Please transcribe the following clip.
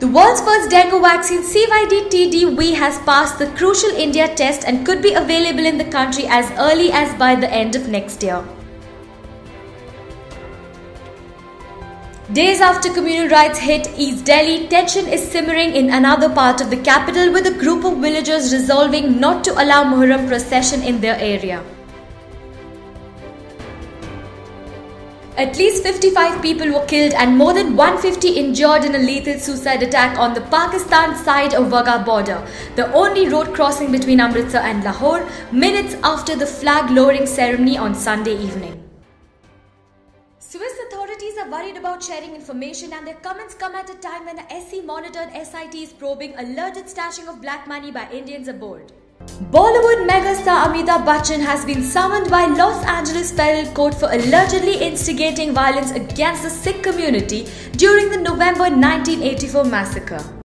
The world's first dengue vaccine CYD-TDV has passed the crucial India test and could be available in the country as early as by the end of next year. Days after communal riots hit East Delhi, tension is simmering in another part of the capital with a group of villagers resolving not to allow Muharram procession in their area. At least 55 people were killed and more than 150 injured in a lethal suicide attack on the Pakistan side of Wagah border, the only road crossing between Amritsar and Lahore, minutes after the flag lowering ceremony on Sunday evening. Swiss authorities are worried about sharing information and their comments come at a time when the SC monitored SIT is probing alleged stashing of black money by Indians aboard. Bollywood megastar Amitabh Bachchan has been summoned by Los Angeles federal court for allegedly instigating violence against the Sikh community during the November 1984 massacre.